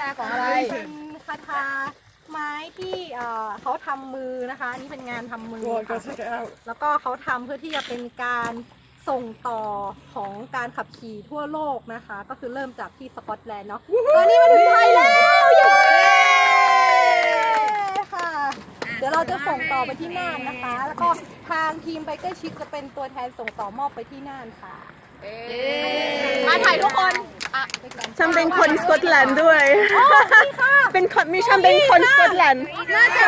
ทาไม้ที่เอ่อเขาทำมือนะคะอันนี้เป็นงานทำมือ Go on, ค่ะ go check it out. แล้วก็เขาทำเพื่อที่จะเป็นการส่งต่อของการขับขี่ทั่วโลกนะคะ ก็คือเริ่มจากที่สกอตแลนด์เนาะตอนนี้มาถึงไทยแล้วเย้ค่ะ เดี๋ยวเราจะส่งต่อไปที่น่านนะคะ แล้วก็ทางทีมไบเกอร์ชิพจะเป็นตัวแทนส่งต่อมอบไปที่น่านค่ะ มาถ่ายทุกคนอะด้วยกัน ฉันเป็นคนสกอตแลนด์ด้วยเป็นคนมีฉันเป็นคนสกอตแลนด์น่าจะ